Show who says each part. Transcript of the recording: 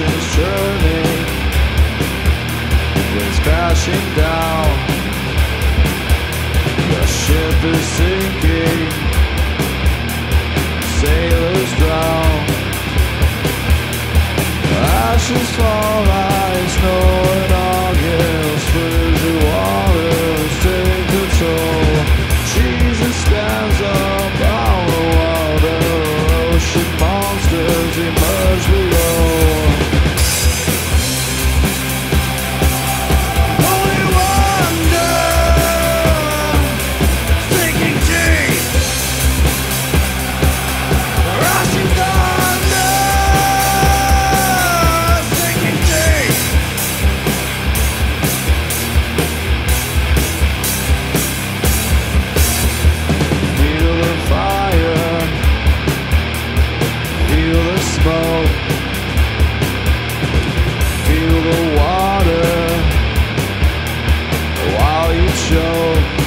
Speaker 1: ocean's churning. Winds crashing down. Your ship is sinking. Sailors drown. Ashes fall like snow in August Through the waters take control. Jesus stands up on the water Ocean monsters emerge below. boat. Feel the water while you choke.